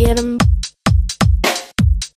get them